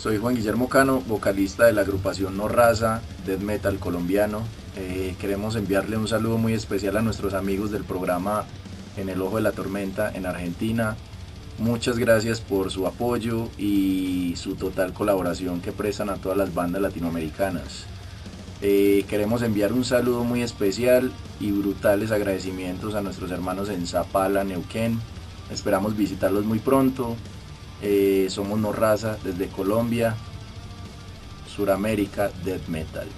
Soy Juan Guillermo Cano, vocalista de la agrupación No Raza, Death Metal colombiano. Eh, queremos enviarle un saludo muy especial a nuestros amigos del programa En el Ojo de la Tormenta en Argentina. Muchas gracias por su apoyo y su total colaboración que prestan a todas las bandas latinoamericanas. Eh, queremos enviar un saludo muy especial y brutales agradecimientos a nuestros hermanos en Zapala, Neuquén. Esperamos visitarlos muy pronto. Eh, somos No Raza desde Colombia, Suramérica Death Metal.